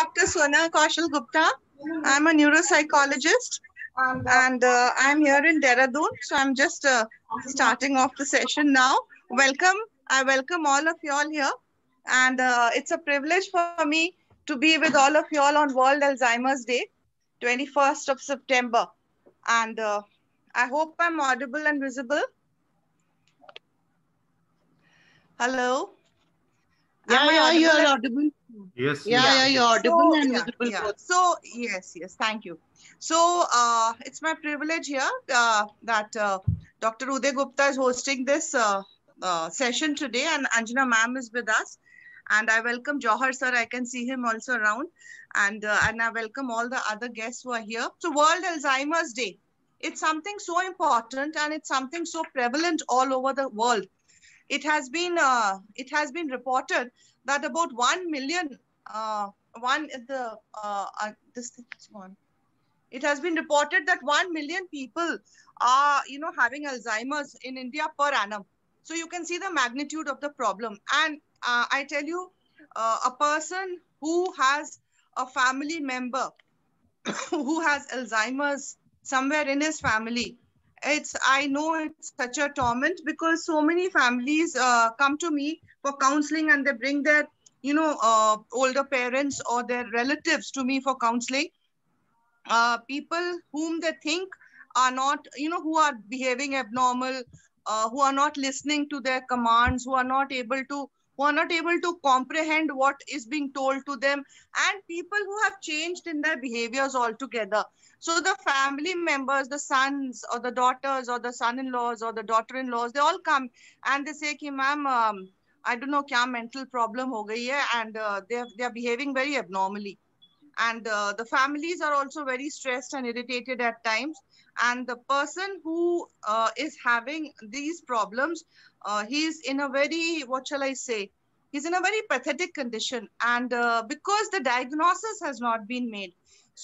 Dr. Sona Kaushal Gupta. I'm a neuropsychologist and uh, I'm here in Dehradun. So I'm just uh, starting off the session now. Welcome. I welcome all of you all here. And uh, it's a privilege for me to be with all of you all on World Alzheimer's Day, 21st of September. And uh, I hope I'm audible and visible. Hello. Yeah, Am yeah, audible you're audible. Yes. Yeah, yes. yeah, you're audible So, and yeah, visible. yeah. both. So yes, yes, thank you. So uh, it's my privilege here uh, that uh, Dr. Uday Gupta is hosting this uh, uh, session today, and Anjana ma'am is with us. And I welcome Johar sir. I can see him also around, and uh, and I welcome all the other guests who are here. So World Alzheimer's Day. It's something so important, and it's something so prevalent all over the world. It has been uh, it has been reported that about one million uh, one the uh, uh, this one. It has been reported that one million people are you know having Alzheimer's in India per annum. So you can see the magnitude of the problem. And uh, I tell you, uh, a person who has a family member who has Alzheimer's somewhere in his family. It's I know it's such a torment because so many families uh, come to me for counseling and they bring their you know uh, older parents or their relatives to me for counseling. Uh, people whom they think are not you know who are behaving abnormal uh, who are not listening to their commands who are not able to who are not able to comprehend what is being told to them and people who have changed in their behaviors altogether so the family members, the sons or the daughters or the son-in-laws or the daughter-in-laws, they all come and they say, Ki, ma'am, um, I don't know, kya mental problem ho gayi hai, and uh, they, they are behaving very abnormally. And uh, the families are also very stressed and irritated at times. And the person who uh, is having these problems, uh, he's in a very, what shall I say, he's in a very pathetic condition and uh, because the diagnosis has not been made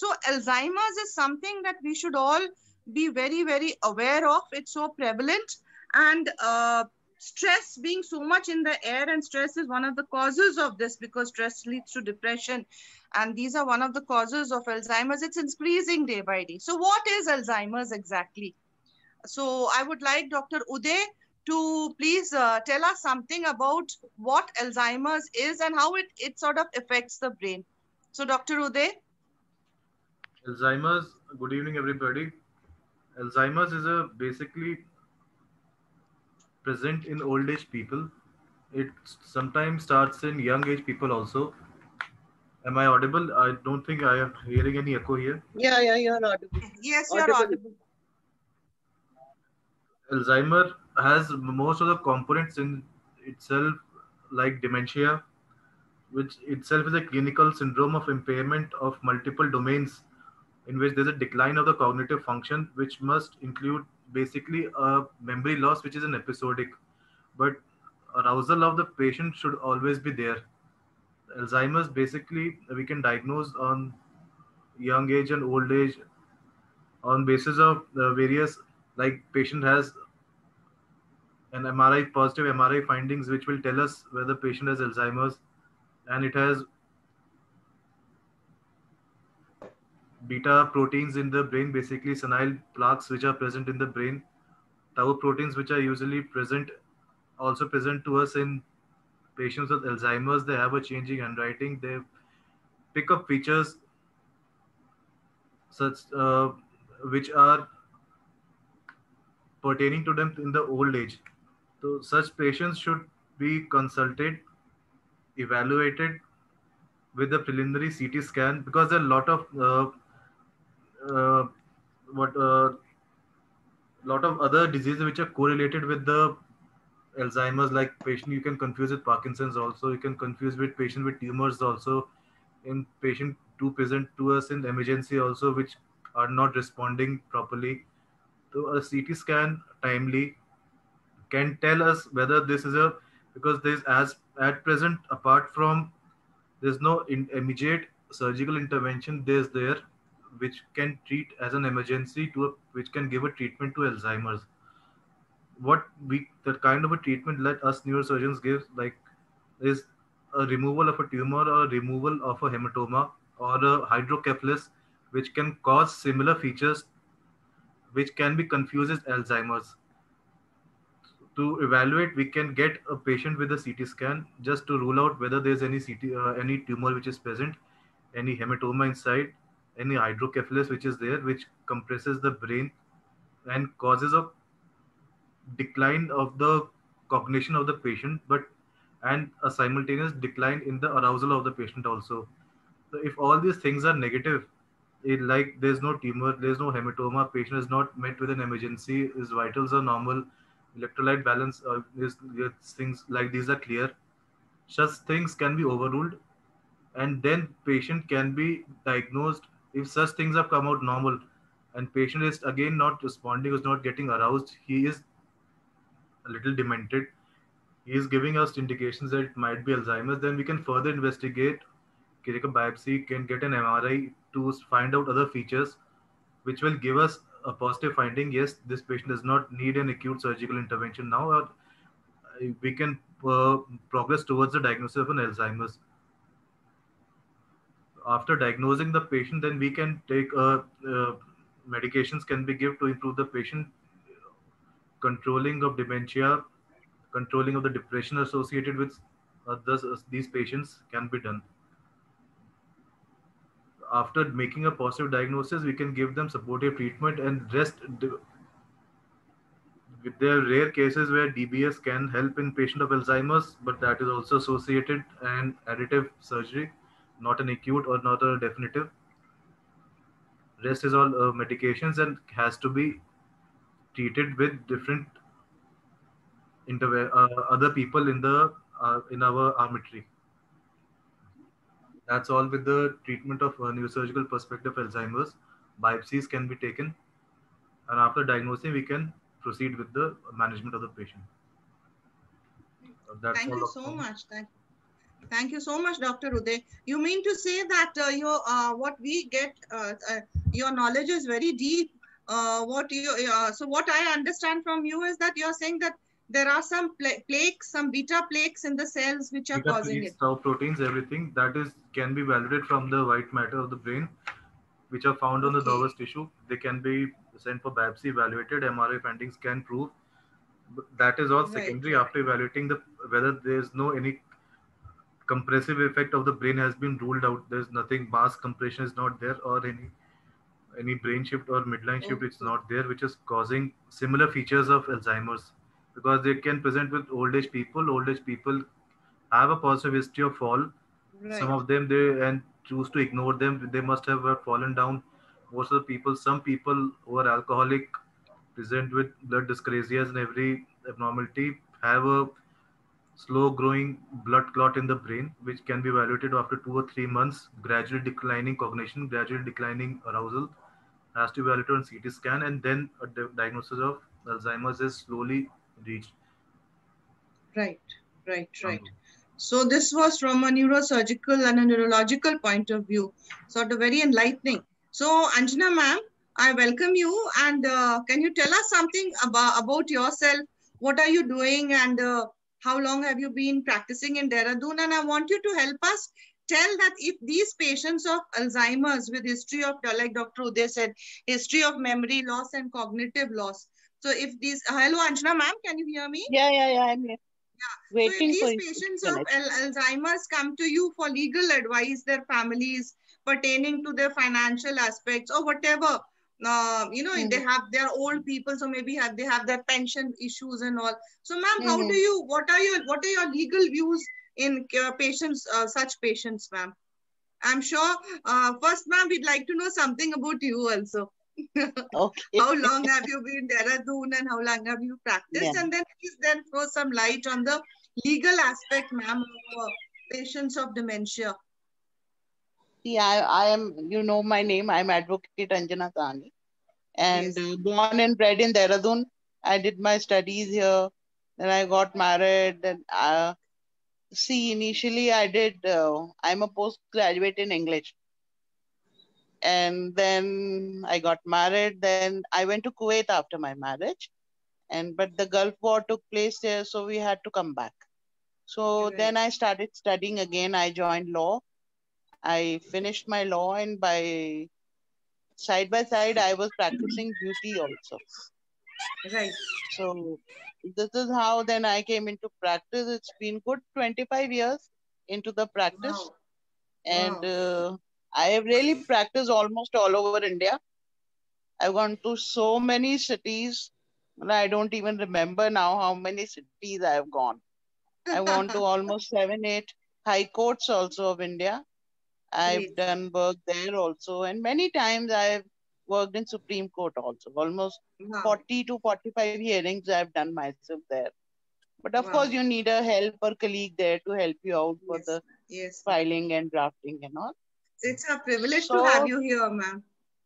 so alzheimer's is something that we should all be very very aware of. It's so prevalent. And uh, stress being so much in the air and stress is one of the causes of this because stress leads to depression. And these are one of the causes of alzheimer's. It's increasing day by day. So what is alzheimer's exactly? So i would like dr uday to please uh, tell us something about what alzheimer's is and how it, it sort of affects the brain. So dr uday Alzheimer's. Good evening, everybody. Alzheimer's is a basically present in old age people. It sometimes starts in young age people also. Am I audible? I don't think I am hearing any echo here. Yeah, yeah, you're audible. yes you're Audible. audible Alzheimer has most of the components in itself, like dementia, which itself is a clinical syndrome of impairment of multiple domains in which there's a decline of the cognitive function, which must include basically a memory loss, which is an episodic. But arousal of the patient should always be there. Alzheimer's basically we can diagnose on young age and old age on basis of various like patient has an MRI positive MRI findings which will tell us whether patient has Alzheimer's and it has beta proteins in the brain basically senile plaques which are present in the brain. Tau proteins which are usually present also present to us in patients with Alzheimer's. They have a changing handwriting. They pick up features such uh, which are pertaining to them in the old age. So such patients should be consulted, evaluated with the preliminary CT scan because there are a lot of uh, uh, what uh, lot of other diseases which are correlated with the Alzheimer's, like patient you can confuse with Parkinson's also, you can confuse with patient with tumors also, in patient to present to us in emergency also, which are not responding properly. So a CT scan timely can tell us whether this is a because there's as at present apart from there's no immediate surgical intervention there's there which can treat as an emergency to a, which can give a treatment to Alzheimer's. What we the kind of a treatment that us neurosurgeons give like is a removal of a tumor or removal of a hematoma or a hydrocephalus, which can cause similar features, which can be confused as Alzheimer's. To evaluate, we can get a patient with a CT scan just to rule out whether there's any CT, uh, any tumor which is present, any hematoma inside, any hydrocephalus which is there, which compresses the brain and causes a decline of the cognition of the patient, but and a simultaneous decline in the arousal of the patient also. So if all these things are negative, it, like there's no tumor, there's no hematoma, patient is not met with an emergency, his vitals are normal, electrolyte balance, uh, is, things like these are clear. Such things can be overruled, and then patient can be diagnosed if such things have come out normal, and patient is again not responding, is not getting aroused, he is a little demented he is giving us indications that it might be Alzheimer's, then we can further investigate, take a biopsy, can get an MRI to find out other features, which will give us a positive finding. Yes, this patient does not need an acute surgical intervention now, we can uh, progress towards the diagnosis of an Alzheimer's. After diagnosing the patient, then we can take uh, uh, medications can be given to improve the patient controlling of dementia controlling of the depression associated with uh, this, uh, these patients can be done. After making a positive diagnosis, we can give them supportive treatment and rest. There are rare cases where DBS can help in patient of Alzheimer's, but that is also associated and additive surgery, not an acute or not a definitive. Rest is all uh, medications and has to be treated with different uh, other people in the uh, in our armitory. That's all with the treatment of uh, neurosurgical perspective Alzheimer's. Biopsies can be taken, and after diagnosing, we can proceed with the management of the patient. That's Thank you so much. Thank Thank you so much, Dr. Uday. You mean to say that uh, your uh, what we get, uh, uh your knowledge is very deep. Uh, what you uh, so what I understand from you is that you're saying that there are some plaques, some beta plaques in the cells which are beta causing plaques, it. Tau proteins, everything that is can be validated from the white matter of the brain, which are found on the okay. nervous tissue. They can be sent for biopsy, evaluated. MRI findings can prove. That is all secondary right. after evaluating the whether there is no any compressive effect of the brain has been ruled out. There's nothing mass compression is not there or any any brain shift or midline shift okay. it's not there, which is causing similar features of Alzheimer's because they can present with old age people. Old age people have a positive history of fall. Right. Some of them they and choose to ignore them. They must have fallen down. Most of the people, some people who are alcoholic, present with blood dyscrasias and every abnormality, have a slow growing blood clot in the brain, which can be evaluated after two or three months, gradually declining cognition, gradually declining arousal, has to be evaluated on CT scan, and then a diagnosis of Alzheimer's is slowly reached. Right, right, right. So this was from a neurosurgical and a neurological point of view, sort of very enlightening. So Anjana ma'am, I welcome you and uh, can you tell us something about, about yourself? What are you doing and uh, how long have you been practicing in Dehradun? And I want you to help us tell that if these patients of Alzheimer's with history of, like Dr. Uday said, history of memory loss and cognitive loss, so if these, hello Anjana ma'am, can you hear me? Yeah, yeah, yeah, I'm here. Yeah. Waiting so if these patients of Alzheimer's come to you for legal advice, their families pertaining to their financial aspects or whatever, uh, you know, mm -hmm. they have their old people, so maybe have they have their pension issues and all. So, ma'am, mm -hmm. how do mm-hmm. you? What are your what are your legal views in uh, patients, uh, such patients, ma'am? I'm sure. Uh, first, ma'am, we'd like to know something about you also okay. how long have you been Dehradun and how long have you practiced? Yeah. And then please then throw some light on the legal aspect, ma'am, of uh, patients of dementia. Yeah, I, I, am, you know my name, I'm Advocate Anjana Sahni. And yes. uh, born and bred in Dehradun. I did my studies here. Then I got married. And uh, see, initially I did, uh, I'm a postgraduate in English and then I got married. Then I went to Kuwait after my marriage, and but the Gulf War took place there, so we had to come back. So right. then I started studying again. I joined law, I finished my law and by side by side I was practicing beauty also. Right. So this is how then I came into practice. It's been good 25 years into the practice. Wow. And Wow. uh, I have really practiced almost all over India. I've gone to so many cities. and I don't even remember now how many cities I have gone. I've gone to almost seven, eight high courts also of India. I've done work there also. And many times I've worked in Supreme Court also. Almost Wow. 40 to 45 hearings I've done myself there. But of Wow. course, you need a help or colleague there to help you out for Yes. the Yes. filing and drafting and all. It's a privilege So- to have you here, ma'am.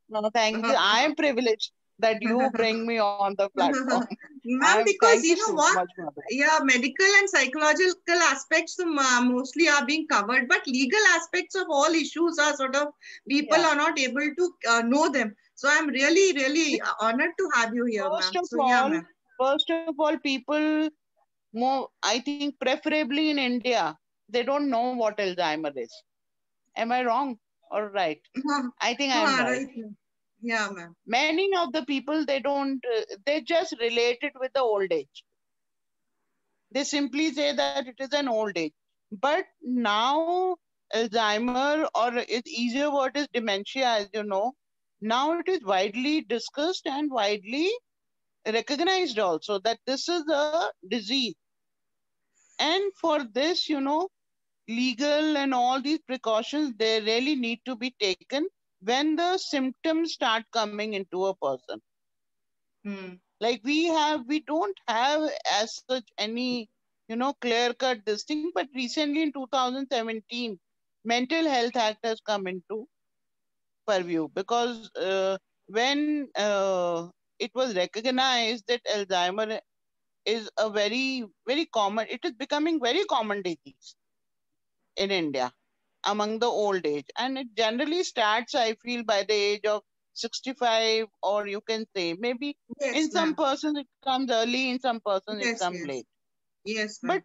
No, thank you. I am privileged that you bring me on the platform. Ma'am, because you know so what? much. Yeah, medical and psychological aspects um, uh, mostly are being covered, but legal aspects of all issues are sort of people Yeah. are not able to uh, know them. So I'm really, really uh, honored to have you here, First ma'am. of So yeah, all, ma'am. First of all, people more, I think, preferably in India, they don't know what Alzheimer is. Am I wrong or right? I think I'm right. right. Yeah, ma'am. Many of the people, they don't, uh, they just relate it with the old age. They simply say that it is an old age. But now, Alzheimer, or it's easier word is dementia, as you know, now it is widely discussed and widely recognized also that this is a disease. And for this, you know, legal and all these precautions, they really need to be taken when the symptoms start coming into a person. Hmm. Like we have, we don't have as such any, you know, clear cut this thing, but recently in 2017, Mental Health Act has come into purview because uh, when uh, it was recognized that Alzheimer is a very, very common, it is becoming very common disease in India among the old age. And it generally starts, I feel, by the age of 65, or you can say maybe Yes, in some persons it comes early, in some persons it comes yes. late. Yes, But.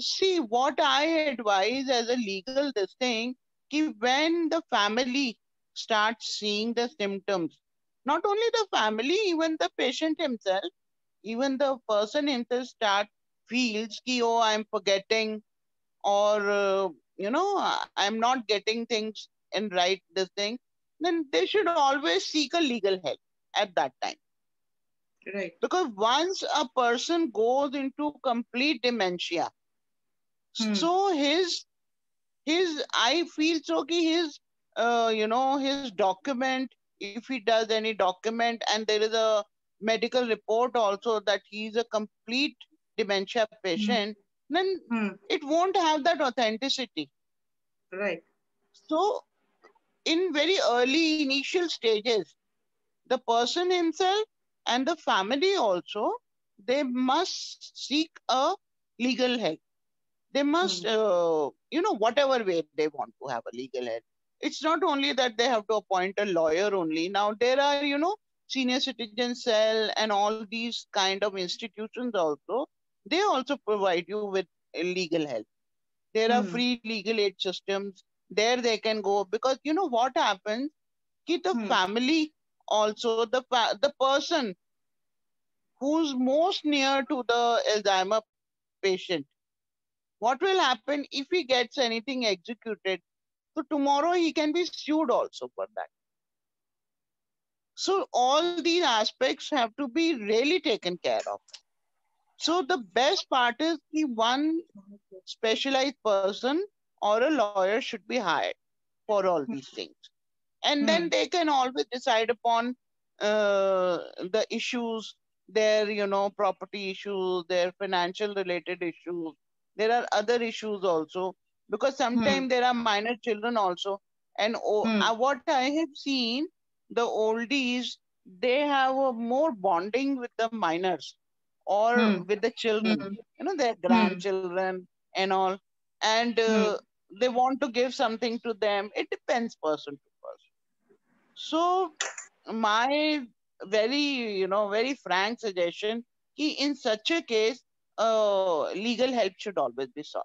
See, what I advise as a legal this thing, ki when the family starts seeing the symptoms, not only the family, even the patient himself, even the person himself start feels ki oh I'm forgetting or uh, you know I- I'm not getting things in right this thing, then they should always seek a legal help at that time Right. because once a person goes into complete dementia Hmm. so his his i feel so ki his uh, you know his document if he does any document and there is a medical report also that he's a complete dementia patient then Hmm. it won't have that authenticity. Right. so in very early initial stages the person himself and the family also they must seek a legal help. They must uh, you know whatever way they want to have a legal help. It's not only that they have to appoint a lawyer only. Now there are you know senior citizen cell and all these kind of institutions also they also provide you with legal help. There are Hmm. free legal aid systems. There they can go because you know what happens? Ki the Hmm. family also the fa- the person who's most near to the alzheimer patient what will happen if he gets anything executed? So tomorrow he can be sued also for that. So all these aspects have to be really taken care of so the best part is the one specialized person or a lawyer should be hired for all these things. And then Hmm. they can always decide upon uh, the issues their you know property issues their financial related issues. There are other issues also because sometimes there are minor children also. And oh, Hmm. uh, what i have seen the oldies they have a more bonding with the minors or Hmm. with the children Hmm. you know their grandchildren and all and uh, they want to give something to them it depends person to person so my very you know very frank suggestion ki in such a case uh, legal help should always be sought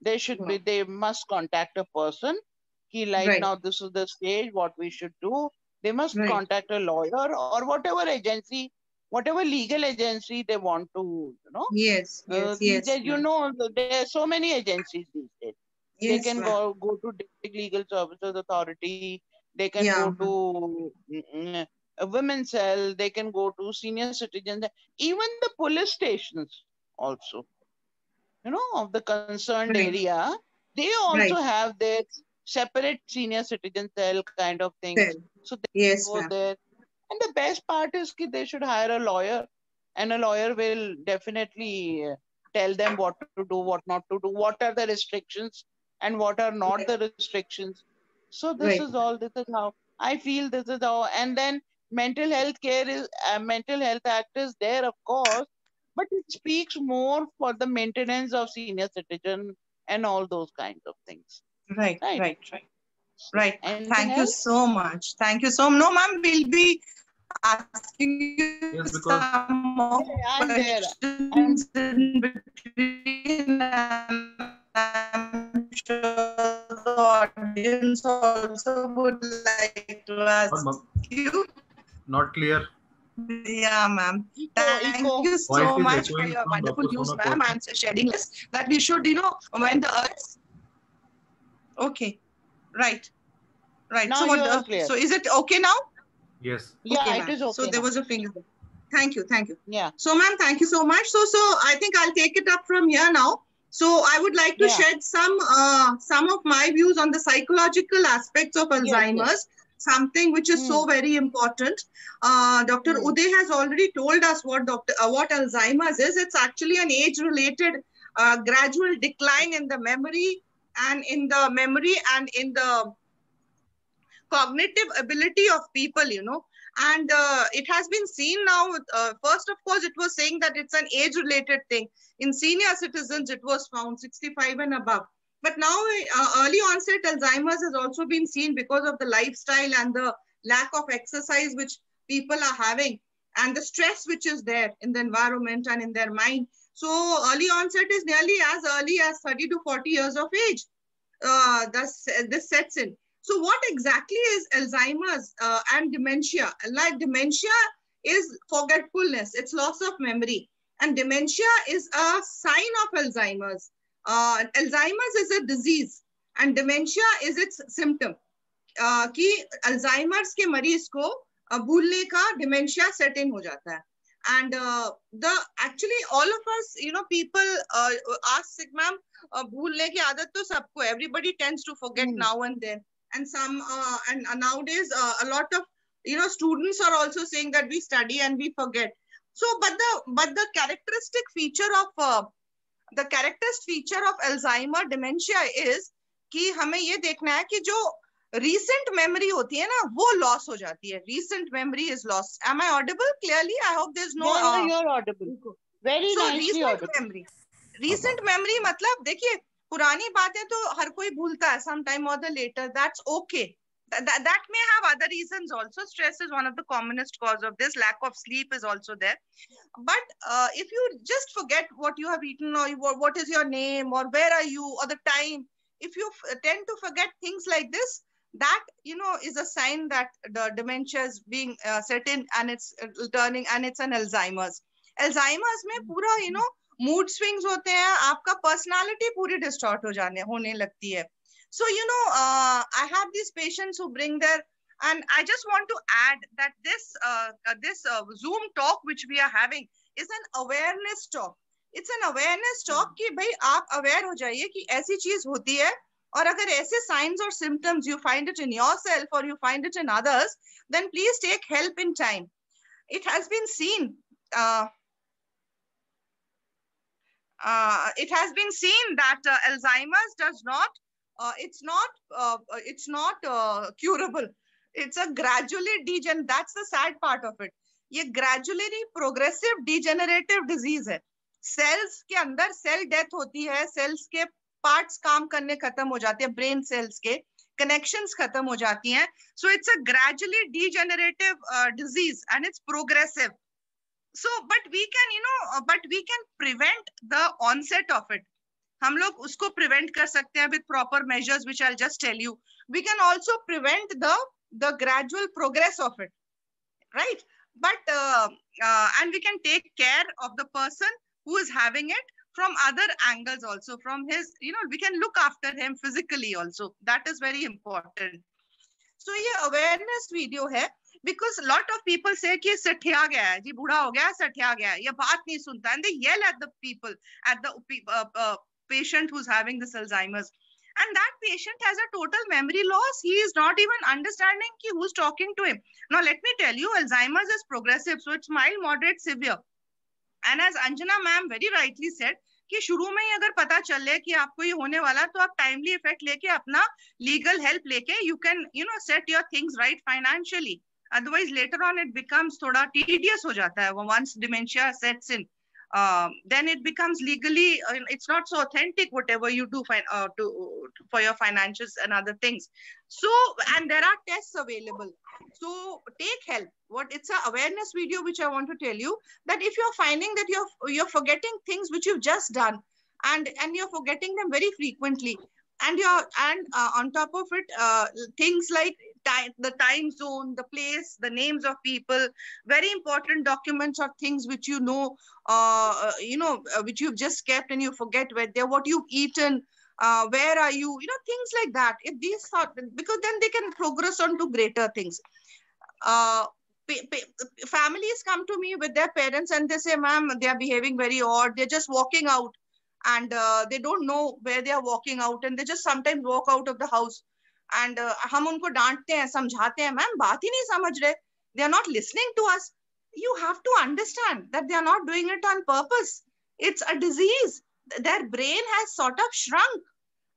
they should be they must contact a person Ki like Right. now this is the stage, what we should do. They must Right. contact a lawyer or whatever agency, whatever legal agency they want to, you know. Yes, Uh, yes, these yes. days, you know, there are so many agencies these days. Yes, they can go, go to district legal services authority. They can Yeah, go to mm, mm, a women's cell. They can go to senior citizens. Even the police stations also, you know, of the concerned Right. area, they also Right. have their separate senior citizen cell kind of thing. Well, So they Yes, go there. And the best part is that they should hire a lawyer, and a lawyer will definitely tell them what to do, what not to do, what are the restrictions, and what are not Right. the restrictions. So this Right. is all. This is how I feel. This is how. And then mental health care is uh, mental health act is there, of course, but it speaks more for the maintenance of senior citizen and all those kinds of things. Right, Right. right, right. Right. Anything Thank you so much. Thank you so much. No, ma'am, we'll be asking you Yes, because- some more I'm there. questions in between. And I'm sure the audience also would like to ask Not, ma'am, you. not clear. Yeah, ma'am. Thank eco. you so is much for your wonderful Dr. news, Sona ma'am, Kotak. and shedding this that we should, you know, when the earth. Okay, right, right. Now so, what, you are uh, clear. so is it okay now? Yes. Yeah, okay, it ma'am. okay. So there was a finger. Thank you, thank you. Yeah. So, ma'am, thank you so much. So, so I think I'll take it up from here now. So, I would like to Yeah. shed some uh, some of my views on the psychological aspects of Yes, yes. Alzheimer's, something which is so very important. Uh, Dr. Hmm. Uday has already told us what Dr. Uh, what Alzheimer's is. It's actually an age-related uh, gradual decline in the memory and in the memory and in the cognitive ability of people. You know, and uh, it has been seen now uh, first of course it was saying that it's an age related thing. In senior citizens it was found 65 and above. But now uh, early onset alzheimer's has also been seen because of the lifestyle and the lack of exercise which people are having and the stress which is there in the environment and in their mind so early onset is nearly as early as 30 to 40 years of age uh, thus, this sets in so what exactly is Alzheimer's uh, and dementia? Like dementia is forgetfulness, it's loss of memory. And dementia is a sign of Alzheimer's. Uh, Alzheimer's is a disease and dementia is its symptom. Uh, कि Alzheimer's के मरीज को uh, भूलने का dementia set in हो जाता है. And uh, the actually all of us, you know, people uh, ask, sig ma'am, uh, भूलने की आदत तो सबको, everybody tends to forget Hmm. now and then and some uh, and uh, nowadays uh, a lot of you know students are also saying that we study and we forget so but the but the characteristic feature of uh, the characteristic feature of alzheimer dementia is कि हमें ये देखना है कि जो recent memory होती है ना वो लॉस हो जाती है. Recent memory is loss am I audible clearly I hope this no your audible very recent memory recent memory मतलब देखिए पुरानी बातें तो हर कोई भूलता है सम टाइम और the latter that's okay that may have other reason also stress is one of the commonest cause of this lack of sleep is also there but if you just forget what you have written what is your name और where are you और the time if you tend to forget things like this that you know is a sign that the dementia is being uh, set in and it's uh, turning and it's an alzheimer's alzheimer's में पूरा you know mood swings होते हैं आपका personality पूरी distort हो जाने होने लगती है so you know I have this patients who bring their and i just want to add that this uh, uh, this uh, zoom talk which we are having is an awareness talk it's an awareness talk कि भाई आप aware हो जाइए कि ऐसी चीज़ होती है और अगर ऐसे signs or symptoms you find it in yourself or you find it in others then please take help in time it has been seen uh, uh, it has been seen that uh, Alzheimer's does not, uh, it's not, uh, it's not uh, curable. It's a gradually degen. That's the sad part of it. ये gradually progressive degenerative disease है. Cells के अंदर cell death होती है. Cells के parts काम करने खत्म हो जाते हैं. Brain cells के connections खत्म हो जाती हैं. A gradually degenerative uh, disease and it's progressive so but we can you know uh, but we can prevent the onset of it हम लोग उसको प्रिवेंट कर सकते हैं with proper measures which I just tell you we can also prevent the the gradual progress of it right but and we can take care of the person who is having it from other angles also from his you know we can look after him physically also. That is very important. So ye awareness video hai because lot of people say ki sathya gaya hai. Ji budha ho gaya sathya gaya ye baat nahi sunta. And they yell at the people at the uh, uh, patient who's having this alzheimer's. And that patient has a total memory loss. He is not even understanding ki who's talking to him. Now let me tell you alzheimer's is progressive so it's mild moderate severe. And as anjana ma'am very rightly said कि शुरू में ही अगर पता चल चले कि आपको ये होने वाला तो आप टाइमली इफ़ेक्ट लेके अपना लीगल हेल्प लेके you can you know set your things right financially otherwise later on it becomes थोड़ा टीडियस हो जाता है, वो once dementia sets in uh, then it becomes legally uh, it's not so authentic whatever you do find uh, to for your financials and other things. So and there are tests available. So take help. What it's a awareness video which i want to tell you that if you're finding that you're you're forgetting things which you've just done and and you're forgetting them very frequently and you're and uh, on top of it uh, things like time, the time zone, the place, the names of people, very important documents or things which you know, uh, uh you know, uh, which you've just kept and you forget where they're, what you've eaten, uh, where are you, you know, things like that. If these thought, because then they can progress on to greater things. Uh, families come to me with their parents and they say, ma'am, they are behaving very odd. They're just walking out and uh, they don't know where they are walking out and they just sometimes walk out of the house and uh, हम उनको डांटते हैं समझाते हैं ma'am बात ही नहीं समझ रहे they are not listening to us you have to understand that they are not doing it on purpose it's a disease their brain has sort of shrunk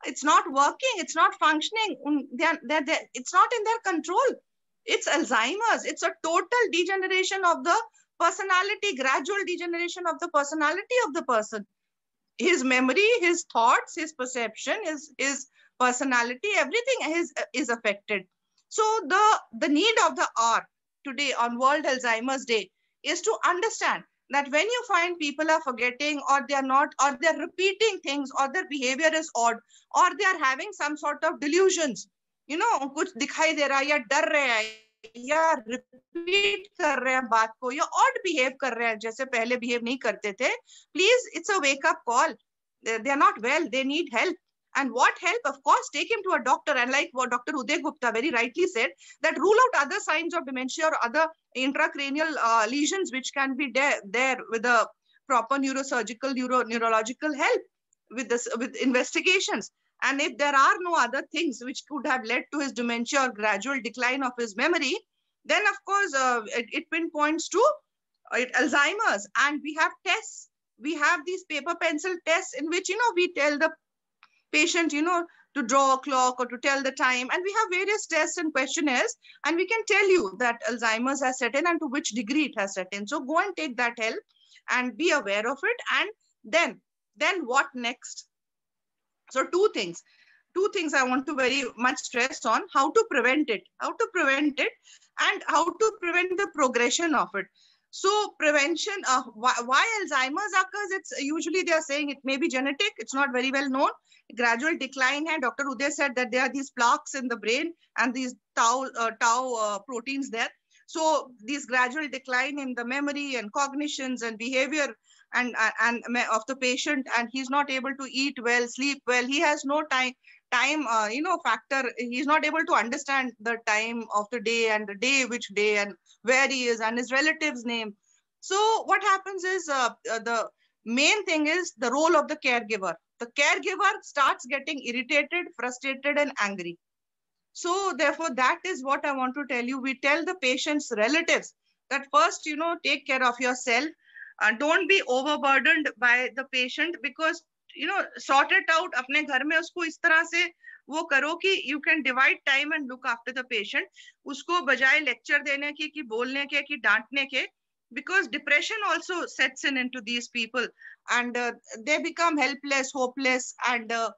it's not working it's not functioning they're, they're, they're, it's not in their control it's alzheimer's it's a total degeneration of the personality gradual degeneration of the personality of the person his memory his thoughts his perception his his personality, everything is, is affected. So the, the need of the hour today on World Alzheimer's Day is to understand that when you find people are forgetting or they are not or they're repeating things or their behavior is odd or they are having some sort of delusions you know kuch dikhai de raha hai ya dar rahe hai या repeat कर रहे हैं बात को या odd behave कर रहे हैं जैसे पहले behave नहीं करते थे. please it's a wake up call they are not well they need help and what help? Of course, take him to a doctor. And like what Dr. Uday Gupta very rightly said, that rule out other signs of dementia or other intracranial uh, lesions which can be there, there with a proper neurosurgical, neuro, neurological help with this with investigations. And if there are no other things which could have led to his dementia or gradual decline of his memory, then of course uh, it, it, pinpoints to uh, Alzheimer's. And we have tests. We have these paper pencil tests in which you know we tell the patient, you know, to draw a clock or to tell the time. And we have various tests and questionnaires, and we can tell you that Alzheimer's has set in and to which degree it has set in. So go and take that help and be aware of it. And then, then what next? So two things. Two things I want to very much stress on, how to prevent it, how to prevent it, and how to prevent the progression of it. So prevention, uh, why, why Alzheimer's occurs, it's usually they are saying it may be genetic. It's not very well known gradual decline hai. Dr. Uday said that there are these plaques in the brain and these tau, uh, tau uh, proteins there. So these gradual decline in the memory and cognitions and behavior and, uh, and of the patient and he's not able to eat well, sleep well. He has no time, time, uh, you know, factor. He's not able to understand the time of the day and the day, which day and where he is and his relative's name. So what happens is uh, uh the main thing is the role of the caregiver the caregiver starts getting irritated, frustrated, and angry. So therefore, that is what I want to tell you. We tell the patient's relatives that first, you know, take care of yourself. Uh, don't be overburdened by the patient because, you know, sort it out. अपने घर में उसको इस तरह से वो करो कि you can divide time and look after the patient. उसको बजाय lecture देने के कि बोलने के कि डांटने के because depression also sets in into these people and uh, they become helpless hopeless and uh,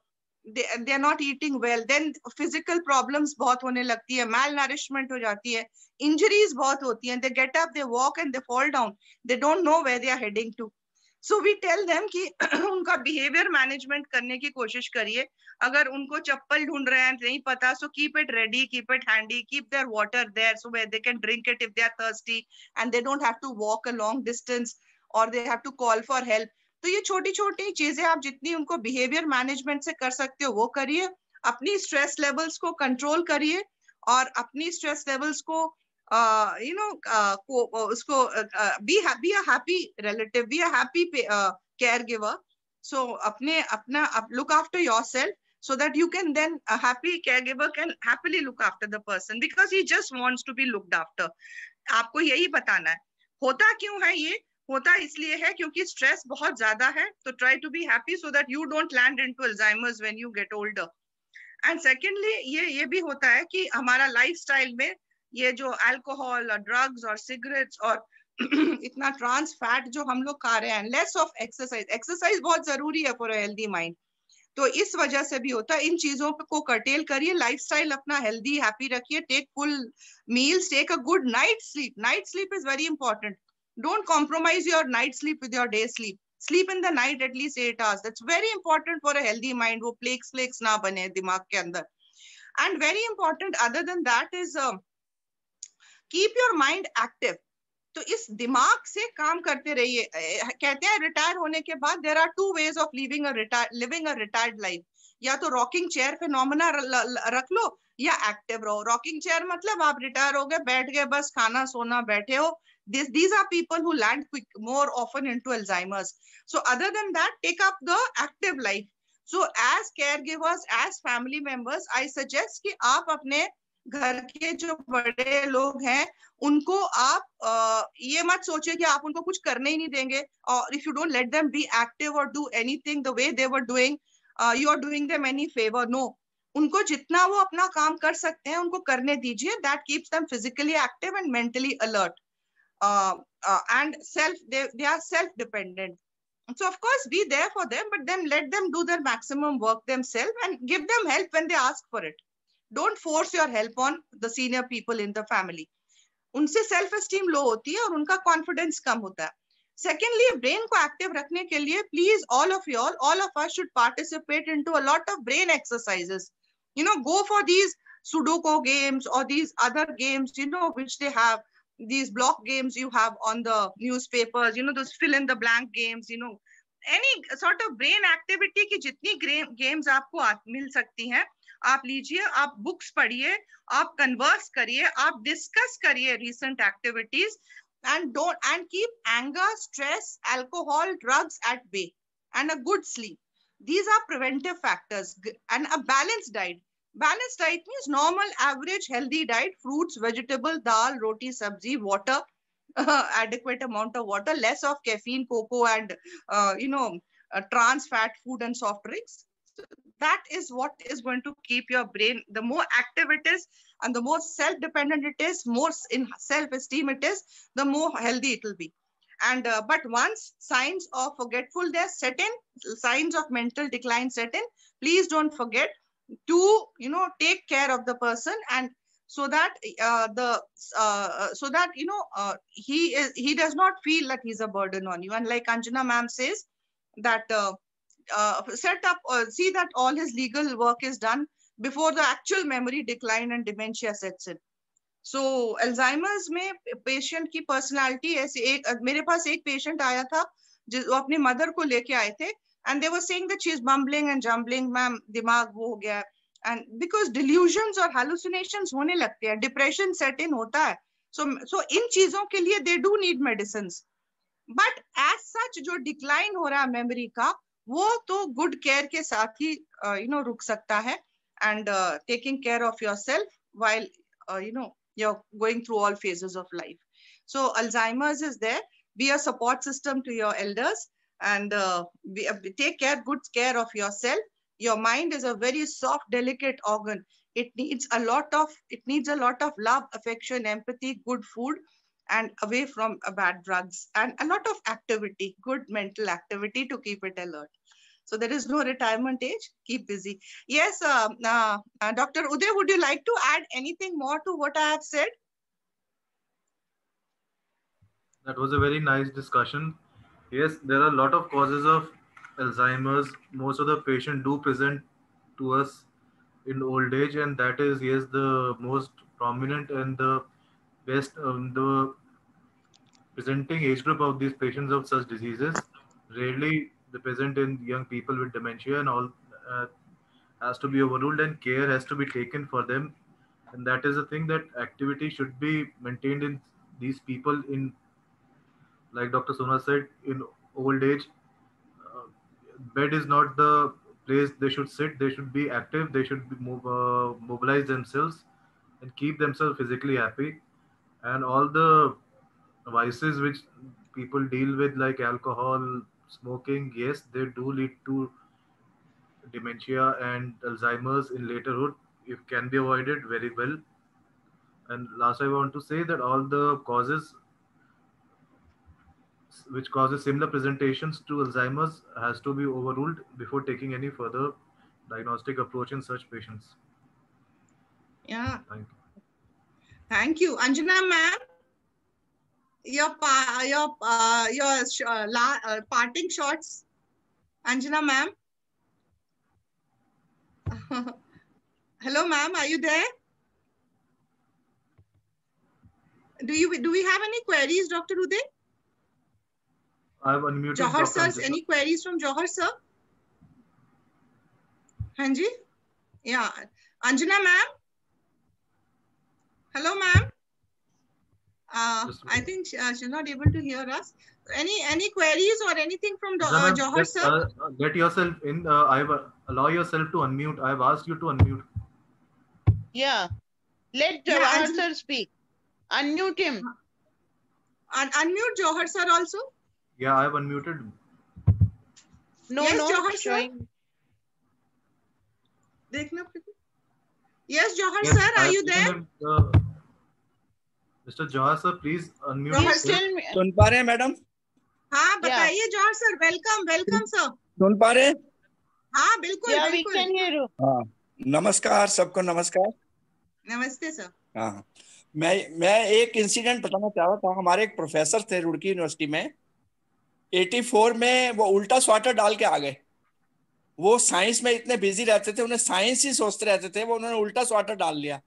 they, they are not eating well. Then physical problems bahut hone lagti hai malnourishment ho jati hai injuries bahut hoti hain they get up they walk and they fall down. They don't know where they are heading to so we tell them कि उनका behaviour management करने की कोशिश करिए। अगर उनको चप्पल ढूंढ रहे हैं, नहीं पता so keep it ready keep it handy keep their water there so they can drink it if they are thirsty and they don't have to walk a long distance और they have to call for help तो ये छोटी छोटी चीज़ें आप जितनी उनको behaviour management से कर सकते हो, वो करिए। अपनी स्ट्रेस लेवल्स को कंट्रोल करिए और अपनी स्ट्रेस लेवल्स को यू नो उसको be be a happy relative be a happy care giver so अपने, अपना look after yourself so that you can then, a happy caregiver can happily look after the person because he just wants to be looked after. आपको यही बताना है। होता क्यों है ये? होता इसलिए है क्योंकि स्ट्रेस बहुत ज़्यादा है तो try to be happy so that you don't land into Alzheimer's when you get older and secondly ये ये भी होता है कि हमारा लाइफस्टाइल में ये जो अल्कोहल और ड्रग्स और सिगरेट्स और इतना ट्रांस फैट जो हम लोग खा रहे हैं लेस ऑफ़ एक्सरसाइज एक्सरसाइज बहुत ज़रूरी है फॉर अ हेल्दी माइंड तो इस वजह से भी होता है, इन चीज़ों को कर्टेल करिए लाइफस्टाइल अपना हेल्दी हैप्पी रखिए take full meals take a good night sleep night sleep is very important don't compromise your night sleep with your day sleep sleep in the night at least eight hours that's very important for a healthy mind वो plaques plaques ना बने दिमाग के अंदर. And very important other than that is keep your mind active तो इस दिमाग से काम करते रहिए। कहते हैं रिटायर होने के बाद there are two ways of living living retired life या तो रॉकिंग चेयर पे नॉमिना रख लो, या एक्टिव रहो। रॉकिंग चेयर मतलब आप रिटायर हो गए, बैठ गए, बस खाना, सोना, बैठे हो। This these are people who land quick more often into Alzheimer's so other than that take up the active life so as caregivers as family members I suggest कि आप अपने घर के जो बड़े लोग हैं उनको आप आ, ये मत सोचिए कि आप उनको कुछ करने ही नहीं देंगे। और if you don't let them be active और do anything the way they were doing you are doing them any favour no उनको जितना वो अपना काम कर सकते हैं उनको करने दीजिए। That keeps them physically active and mentally alert and self they are self dependent so of course be there for them but then let them do their maximum work themselves and give them help when they ask for it. Don't force your help on the senior people in the family उनसे self esteem low होती है और उनका confidence कम होता है। Secondly brain को active रखने के लिए please all of your all of us should participate in to a lot of brain exercises you know go for these sudoku games और these other games you know which they have these block games you have on the newspapers, you know, those fill in the blank games, you know. Any sort of brain activity की जितनी games आपको आ, मिल सकती हैं आप लीजिए आप books पढ़िए आप कन्वर्स करिए आप डिस्कस करिए recent activities and don't and keep anger stress alcohol drugs at bay and a good sleep these are preventive factors and a balanced diet balanced diet means normal average healthy diet fruits vegetable dal roti sabzi water uh, adequate amount of water less of caffeine cocoa and uh, you know uh, trans fat food and soft drinks. That is what is going to keep your brain the more active it is and the more self-dependent it is more in self-esteem it is the more healthy it will be. And uh, but once signs of forgetfulness set in signs of mental decline set in please don't forget to you know take care of the person and so that uh, the uh, so that you know uh, he is he does not feel that he's a burden on you and like anjana ma'am says that uh, uh, set up or see that all his legal work is done before the actual memory decline and dementia sets in. So Alzheimer's में patient की personality ऐसे एक मेरे पास एक patient आया था जो अपनी mother को लेके आए थे and they were saying that she is mumbling and jumbling ma'am दिमाग वो हो गया and because delusions or hallucinations होने लगते हैं depression set in होता है so so इन चीज़ों के लिए they do need medicines but as such जो decline हो रहा है memory का वो तो good care के साथ ही uh, you know रुक सकता है and uh, taking care of yourself while uh, you know you're going through all phases of life so alzheimer's is there be a support system to your elders and uh, be, take care good care of yourself your mind is a very soft delicate organ it needs a lot of it needs a lot of love affection empathy good food and away from uh, bad drugs and a lot of activity, good mental activity to keep it alert. So there is no retirement age, keep busy. Yes, uh, uh, uh, Dr. Uday, would you like to add anything more to what I have said? That was a very nice discussion. Yes, there are a lot of causes of Alzheimer's. Most of the patients do present to us in old age, and that is yes the most prominent and the best um, the presenting age group of these patients of such diseases. Rarely they present in young people with dementia, and all uh, has to be overruled, and care has to be taken for them. And that is the thing that activity should be maintained in these people in like Dr. Sona said, in old age, bed is not the place they should sit. They should be active. They should be move, uh, mobilize themselves and keep themselves physically happy. And all the vices which people deal with, like alcohol, smoking, yes, they do lead to dementia and Alzheimer's in laterhood. If can be avoided, very well. And last, I want to say that all the causes which causes similar presentations to Alzheimer's has to be overruled before taking any further diagnostic approach in such patients. Yeah. Thank you. Thank you. Anjana ma'am, your, pa your, uh, your sh uh, la uh, parting shots. Anjana ma'am. Hello ma'am, are you there? Do you do we have any queries, Dr. Uday? I've unmuted. Johar sir, any queries from Johar sir? Hanji? Yeah. Anjana ma'am? Hello ma'am? Uh, Just a I think she, uh, she's not able to hear us. Any any queries or anything from Do- uh, Johar get, sir? uh, uh, get yourself in. Uh, I've uh, allow yourself to unmute. I've asked you to unmute. Yeah. Let Yeah, sir speak. Unmute him. Un- unmute Johar sir also. Yeah, I've unmuted. No, Yes, no. Jawahar showing. देखना प्रीति. Yes, Johar Yes, sir, are you there? uh, Mr. Johar sir, please unmute. Johar still सुन पा रहे हैं madam हाँ बताइए Johar sir welcome welcome sir सुन पा रहे हैं हाँ बिल्कुल yeah, we बिल्कुल can hear you. हाँ नमस्कार सबको नमस्कार नमस्ते सर हाँ मैं मैं एक इंसिडेंट बताना चाह रहा था हमारे एक प्रोफेसर थे रुड़की यूनिवर्सिटी में 84 में वो उल्टा स्वाटर डाल के आ गए। वो साइंस में इतने बिज़ी रहते थे उन्हें साइंस ही सोचते रहते थे वो उन्होंने उल्टा स्वाटर डाल लिया।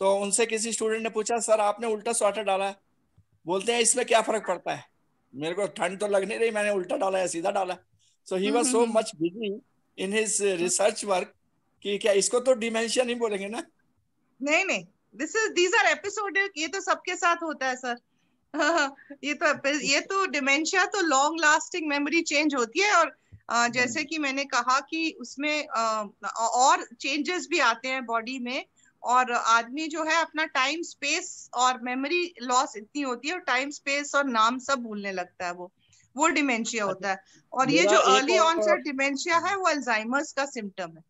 तो उनसे किसी स्टूडेंट ने पूछा सर आपने उल्टा स्वाटर डाला है? बोलते हैं इसमें क्या फ़र्क पड़ता है? मेरे को ठंड तो लग नहीं रही मैंने उल्टा डाला है सीधा डाला। So he was so much busy in his research work कि क्या इसको तो डिमेंशिया नहीं बोलेंगे ना? नहीं नहीं this is these are episode ये तो सबके साथ होता है सर। ये तो ये तो डिमेंशिया तो लॉन्ग लास्टिंग मेमोरी चेंज होती है और जैसे कि मैंने कहा कि उसमें और चेंजेस भी आते हैं बॉडी में और आदमी जो है अपना टाइम स्पेस और मेमोरी लॉस इतनी होती है और टाइम स्पेस और नाम सब भूलने लगता है वो। वो डिमेंशिया होता है। और ये जो अर्ली ऑनसेट डिमेंशिया है वो अल्जाइमर्स का सिम्टम है।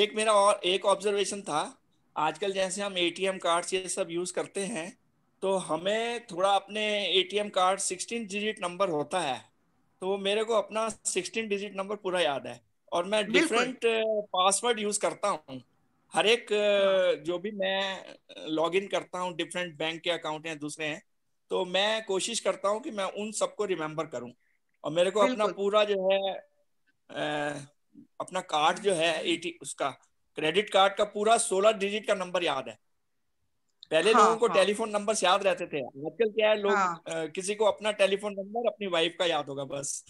एक मेरा और एक ऑब्जर्वेशन था। आजकल जैसे हम एटीएम कार्ड्स ये सब यूज़ करते हैं तो हमें थोड़ा अपने एटीएम कार्ड 16 डिजिट नंबर होता है तो मेरे को अपना 16 डिजिट नंबर पूरा याद है। और मैं डिफरेंट पासवर्ड यूज़ करता हूँ। हर एक जो भी मैं लॉग इन करता हूँ डिफरेंट बैंक के अकाउंट हैं दूसरे हैं तो मैं कोशिश करता हूँ कि मैं उन सबको रिमेम्बर करूँ। और मेरे को अपना पूरा जो है अपना कार्ड जो है एटी उसका क्रेडिट कार्ड का पूरा सोलह डिजिट का नंबर याद है। पहले हाँ, लोगों को हाँ। टेलीफोन नंबर याद रहते थे आजकल क्या है लोग हाँ। आ, किसी को अपना टेलीफोन नंबर अपनी वाइफ का याद होगा बस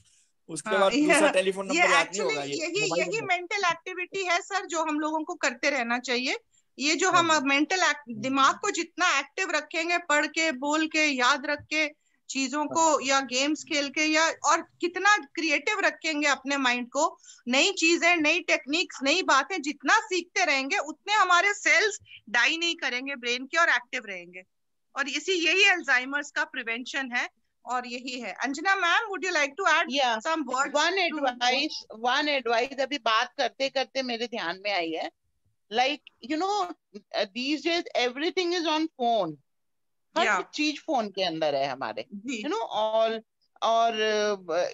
उसके हाँ, बाद दूसरा टेलीफोन नंबर याद नहीं होगा ये यही यही मेंटल एक्टिविटी है सर जो हम लोगों को करते रहना चाहिए ये जो हम हम्म। मेंटल दिमाग को जितना एक्टिव रखेंगे पढ़ के बोल के याद रख के चीज़ों को या गेम्स खेल के या और कितना क्रिएटिव रखेंगे अपने माइंड को। नई चीज़ें नई टेक्निक्स नई बातें जितना सीखते रहेंगे उतने हमारे सेल्स डाई नहीं करेंगे ब्रेन के और एक्टिव रहेंगे। और इसी यही अल्जाइमर्स का प्रिवेंशन है और यही है। Anjana ma'am would you like to add some words one advice one advice अभी बात करते करते मेरे ध्यान में आई है। Like you know these days everything is on phone her yeah. चीज़ फ़ोन के अंदर है हमारे। यू नो ऑल और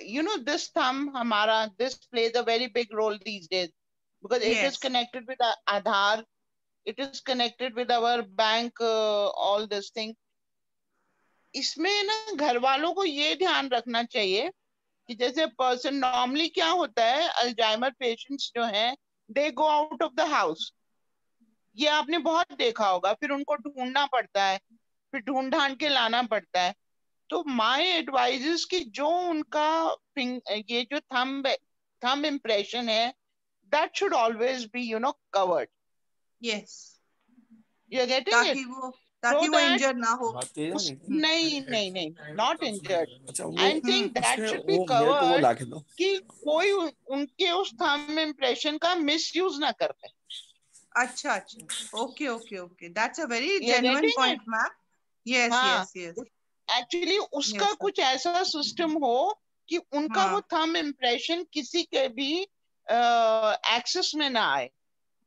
यू नो दिस थम हमारा this play a very big role these days because it is connected with Aadhaar it is connected with our bank all this thing इसमें ना घर वालों को ये ध्यान रखना चाहिए कि जैसे पर्सन नॉर्मली क्या होता है अल्जाइमर पेशेंट्स जो है they go out of the house ये आपने बहुत देखा होगा फिर उनको ढूंढना पड़ता है फिर ढूंढ ढांड के लाना पड़ता है। तो माय एडवाइज कि जो उनका ये जो थंब थंब इम्प्रेशन है that should always be you know covered yes you getting it ताकि So वो that- इंजर ना हो। नहीं नहीं नहीं not injured I think that should be covered कि कोई उन- उनके उस थंब इम्प्रेशन का मिसयूज ना कर ले अच्छा अच्छा। Okay okay okay that's a very genuine point ma'am yes हाँ। यस यस एक्चुअली उसका Yes, कुछ ऐसा सिस्टम हो कि उनका हाँ। वो थंब इम्प्रेशन किसी के भी एक्सेस में ना आए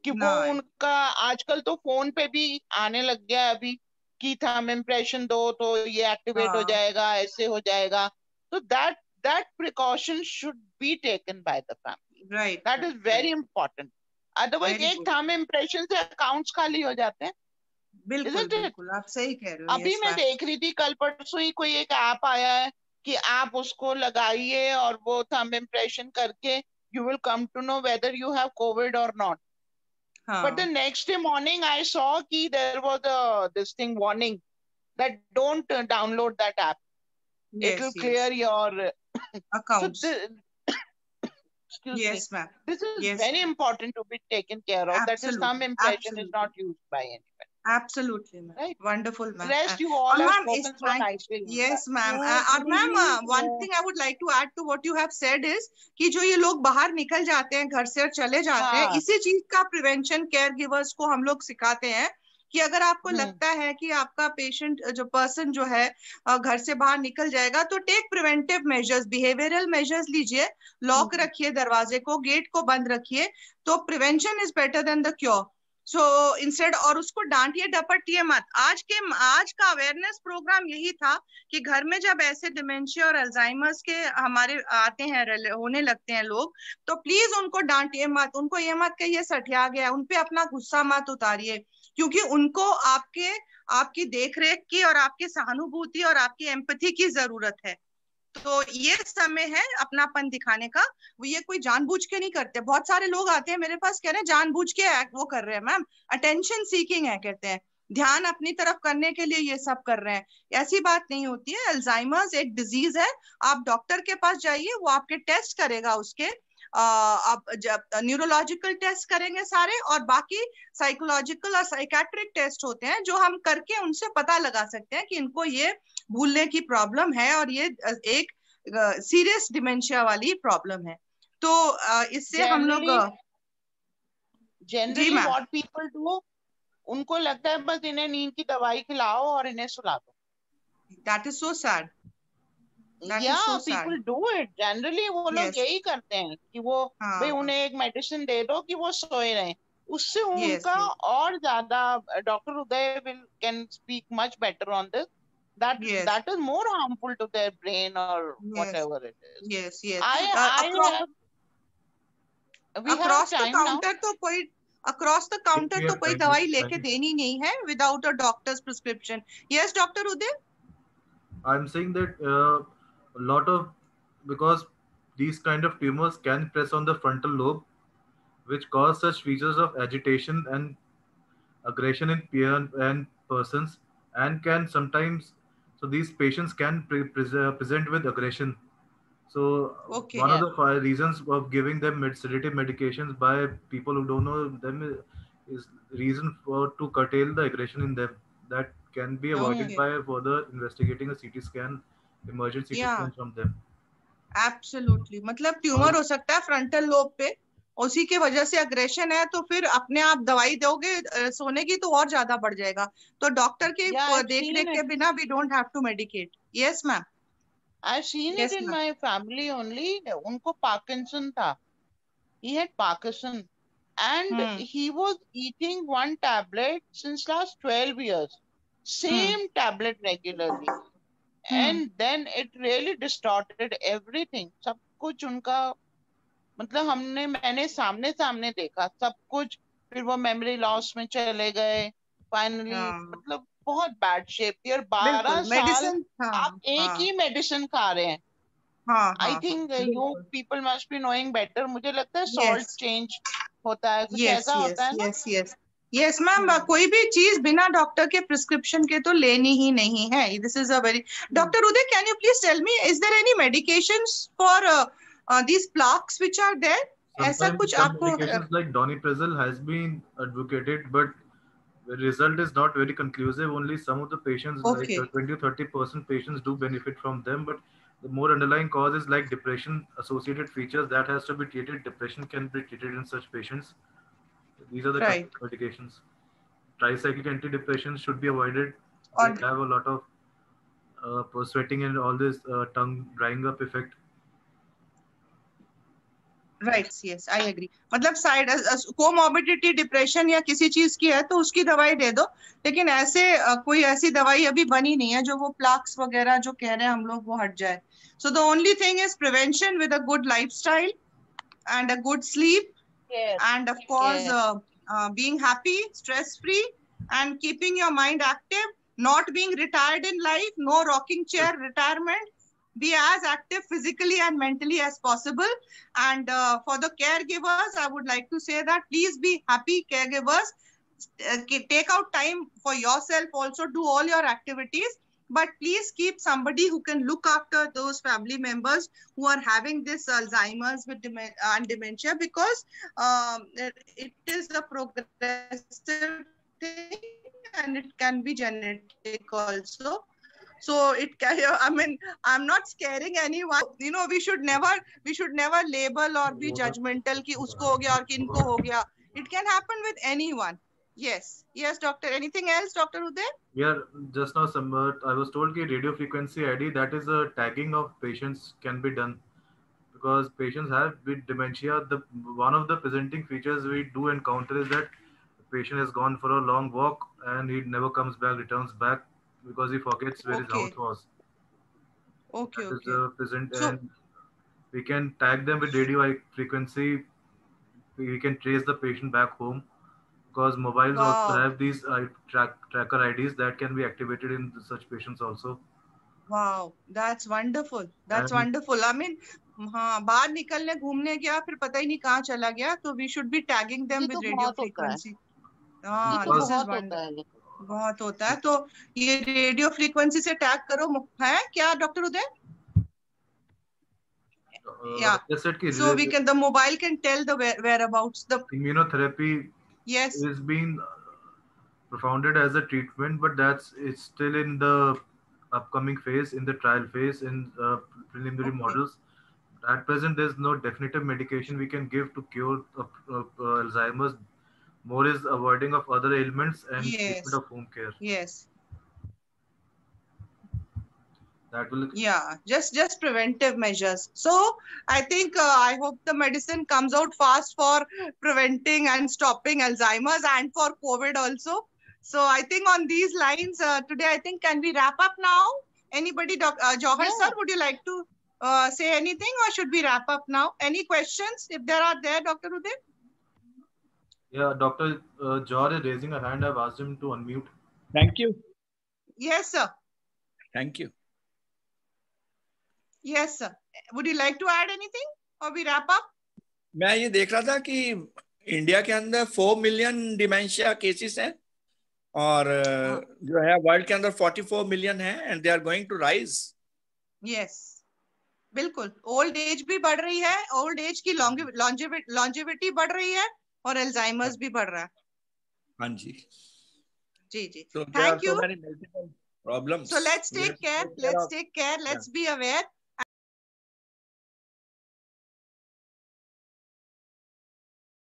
कि वो। उनका आजकल तो फ़ोन पे भी आने लग गया अभी कि थंब इम्प्रेशन दो तो ये एक्टिवेट हाँ. हो। जाएगा ऐसे हो जाएगा तो that that precaution should be taken by the family right that is very important otherwise एक. थंब इम्प्रेशन से अकाउंट्स खाली हो जाते हैं बिल्कुल आप सही कह रहे हो अभी मैं देख रही थी कल परसों ही कोई एक ऐप आया है कि आप उसको लगाइए और वो थंब इम्प्रेशन करके you will come to know whether you have covid और not but the next day morning I saw कि there was a this thing warning that don't download that app it will clear your account Yes, me. ma'am. This is yes. very important to be taken care of. Absolutely. That is some impression Absolutely. is not used by anybody. Absolutely ma'am Right. wonderful ma'am rest Uh, you all have ma'am, spoken इस so nicely yes ma'am uh, और ma'am uh, one yeah. thing I would like to add to what you have said is कि जो ये लोग बाहर निकल जाते हैं घर से और चले जाते हैं हाँ. इसी चीज़ का प्रिवेंशन केयर गिवर्स को हम लोग सिखाते हैं कि अगर आपको हम्म. लगता है कि आपका पेशेंट जो पर्सन जो है घर से बाहर निकल जाएगा तो take preventive measures behavioural measures लीजिए लॉक हम्म. रखिए दरवाजे को गेट को बंद रखिए तो prevention is better than the cure so instead और उसको डांटिए, डपटिए मत। आज के, आज का अवेयरनेस प्रोग्राम यही था कि घर में जब ऐसे डिमेंशिया और अल्जाइमर्स के हमारे आते हैं होने लगते हैं लोग तो प्लीज़ उनको डांटिए मत। उनको ये मत कहिए सठिया गया उनपे अपना गुस्सा मत उतारिए। क्योंकि उनको आपके, आपकी देखरेख की और आपकी सहानुभूति और आपकी एम्पथी की ज़रूरत है। तो ये समय है अपनापन दिखाने का। वो ये कोई जानबूझ के नहीं करते। बहुत सारे लोग आते हैं, मेरे पास कह रहे हैं, जानबूझ के वो कर रहे हैं, मैम। अटेंशन सीकिंग है, कहते हैं। ध्यान अपनी तरफ़ करने के लिए ये सब कर रहे हैं। ऐसी बात नहीं होती है। अल्जाइमर्स एक डिज़ीज़ है। आप डॉक्टर के पास जाइए, वो आपके टेस्ट करेगा उसके। आप जब न्यूरोलॉजिकल टेस्ट करेंगे सारे और बाकी साइकोलॉजिकल और साइकेट्रिक टेस्ट होते हैं, जो हम करके उनसे पता लगा सकते हैं कि इनको ये भूलने की प्रॉब्लम है और ये एक सीरियस डिमेंशिया वाली प्रॉब्लम है। तो इससे हम लोग जनरली व्हाट पीपल डू उनको लगता है बस इन्हें नींद की दवाई खिलाओ और इन्हें सुला दो। दैट इज़ सो सैड या पीपल डू इट जनरली वो लोग Yes. यही करते हैं कि वो हाँ भाई उन्हें एक मेडिसिन दे दो कि वो सोए रहे। उससे उनका yes. और ज़्यादा doctor Uday will can speak much better on this that Yes. That is more harmful to their brain और Yes. Whatever it is yes yes I Uh, I across- have we have across the time now counter तो कोई across the counter we तो have कोई time, दवाई time. लेके देनी नहीं है without a doctor's prescription yes doctor Uday I'm saying that uh, a lot of because these kind of tumors can press on the frontal lobe, which cause such features of agitation and aggression in peer and persons, and can sometimes so these patients can pre- pres- present with aggression. So Okay. one Yeah. of the fi- reasons of giving them med- sedative medications by people who don't know them is- is reason for to curtail the aggression in them that can be avoided Okay. by further investigating a CT scan, emergent CT Yeah. scan from them. Absolutely मतलब tumour हो सकता है frontal lobe पे उसी के वजह से aggression है तो फिर अपने आप दवाई दोगे सोने की तो और ज़्यादा बढ़ जाएगा। तो डॉक्टर के देख के बिना we don't have to medicate yes ma'am I seen it in my family only उनको पार्किंसन था। He had Parkinson and he was eating one tablet since last 12 years same tablet regularly and then it really distorted everything सब कुछ उनका मतलब हमने मैंने सामने सामने देखा सब कुछ फिर वो मेमोरी लॉस में चले गए फाइनली हाँ। मतलब बहुत बैड शेप थी और बारह साल मेडिसिन आप एक हाँ. ही मेडिसिन खा रहे हैं। हाँ I think you people must be knowing better मुझे लगता है सॉल्ट Yes. चेंज होता है कुछ यस ऐसा yes, होता है ना। यस यस यस मैम कोई भी चीज़ बिना डॉक्टर के प्रिस्क्रिप्शन के तो लेनी ही नहीं है। This is a very doctor Uday can you please tell me is there any medications for these plaques which are there ऐसा Sometimes कुछ some आपको medications like donepezil has been advocated, but the result is not very conclusive. Only some of the patients, Okay. like uh, 20 30 percent patients, do benefit from them. But the more underlying cause is like depression-associated features that has to be treated. Depression can be treated in such patients. These are the Right. kind of medications. Tricyclic antidepressants should be avoided. और They have a lot of uh, sweating and all this uh, tongue drying up effect. Right yes I agree मतलब side comorbidity depression या किसी चीज़ की है तो उसकी दवाई दे दो। लेकिन ऐसे अ, कोई ऐसी दवाई अभी बनी नहीं है जो वो प्लाक्स वगैरह जो कह रहे हैं हम लोग वो हट जाए। So the only thing is prevention with a good lifestyle and a good sleep uh, uh, being happy stress free and keeping your mind active not being retired in life no rocking chair retirement be as active physically and mentally as possible. And uh, for the caregivers i would like to say that please be happy caregivers. Uh, take out time for yourself also do all your activities. But please keep somebody who can look after those family members who are having this alzheimer's with demen- and dementia because um, it is a progressive thing and it can be genetic also so it i mean i'm not scaring anyone. You know we should never we should never label or be judgmental ki usko ho gaya aur kinko ho gaya. It can happen with anyone. Yes. Yes doctor. Anything else dr uday? Yeah, just now some uh, I was told that radio frequency ID that is a tagging of patients can be done. Because patients have with dementia. The one of the presenting features we do encounter is that the patient has gone for a long walk and he never comes back, returns back because he forgets where his Okay. house was. okay That is okay uh, present So- and we can tag them with radio frequency. We can trace the patient back home because mobiles also Wow. have these uh, track, tracker IDs that can be activated in such patients also. wow that's wonderful that's And- wonderful i mean हाँ बाहर निकलने घूमने गया फिर पता ही नहीं कहाँ चला गया तो we should be tagging them ये विद तो रेडियो बहुत होता है। फ्रीक्वेंसी ये हाँ तो दिस इज बहुत वंडर होता है ये। बहुत होता है तो ये रेडियो फ्रीक्वेंसी से टैग करो है क्या doctor Uday Uh, Yeah. so we can the mobile can tell the where, whereabouts the immunotherapy yes is being propounded as a treatment, but that's it's still in the upcoming phase, in the trial phase, in uh, preliminary Okay. models. At present, there's no definitive medication we can give to cure uh, uh, uh, Alzheimer's. More is avoiding of other ailments and Yes. treatment of home care. yes That will yeah just just preventive measures so i think uh, i hope the medicine comes out fast for preventing and stopping alzheimer's and for covid also so i think on these lines uh, today i think can we wrap up now anybody doc uh, Jawhar Yeah. sir would you like to uh, say anything or should we wrap up now any questions if there are there dr uday yeah. Dr. Uh, Jor is raising a hand. I've asked him to unmute. Thank you yes sir. Thank you yes sir. Would you like to add anything or we wrap up? मैं ये देख रहा था कि India के अंदर four million dementia cases हैं और जो है वर्ल्ड के अंदर 44 मिलियन है and they are going to rise yes बिल्कुल. ओल्ड एज भी बढ़ रही है. ओल्ड एज की लॉन्जेविटी बढ़ रही है. और अल्जाइमर्स भी बढ़ रहा है। हाँ जी। जी जी। Thank you problem so let's take care let's take care let's be aware